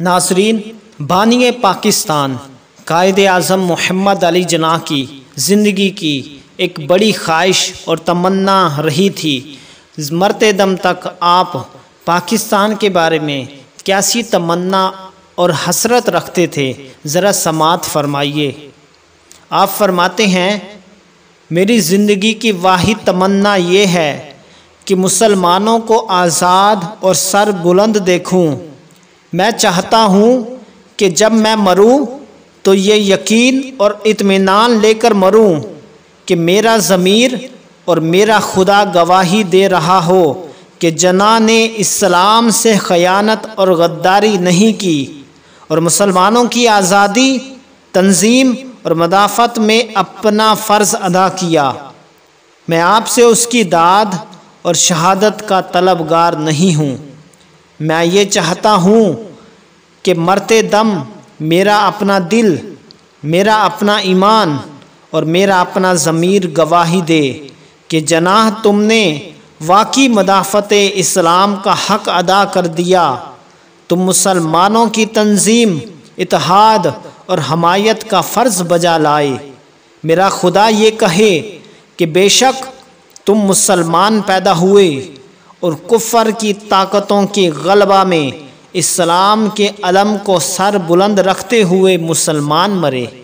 नासरीन बानी पाकिस्तान, कायद अज़म मोहम्मद अली जना की ज़िंदगी की एक बड़ी ख्वाहिश और तमन्ना रही थी। मरते दम तक आप पाकिस्तान के बारे में कैसी तमन्ना और हसरत रखते थे, ज़रा समात फरमाइए। आप फरमाते हैं, मेरी ज़िंदगी की वाहि तमन्ना ये है कि मुसलमानों को आज़ाद और सर बुलंद देखूँ। मैं चाहता हूँ कि जब मैं मरूँ तो ये यकीन और इत्मीनान लेकर मरूँ कि मेरा ज़मीर और मेरा खुदा गवाही दे रहा हो कि जना ने इस्लाम से ख़यानत और गद्दारी नहीं की और मुसलमानों की आज़ादी, तंजीम और मदाफ़त में अपना फ़र्ज़ अदा किया। मैं आपसे उसकी दाद और शहादत का तलबगार नहीं हूँ। मैं ये चाहता हूँ कि मरते दम मेरा अपना दिल, मेरा अपना ईमान और मेरा अपना ज़मीर गवाही दे कि जनाह तुमने वाकई मदाफ़त इस्लाम का हक अदा कर दिया। तुम मुसलमानों की तंजीम इतिहाद और हमायत का फ़र्ज़ बजा लाए। मेरा खुदा ये कहे कि बेशक तुम मुसलमान पैदा हुए। और कुफ़र की ताकतों के गलबा में इस्लाम के अलम को सर बुलंद रखते हुए मुसलमान मरे।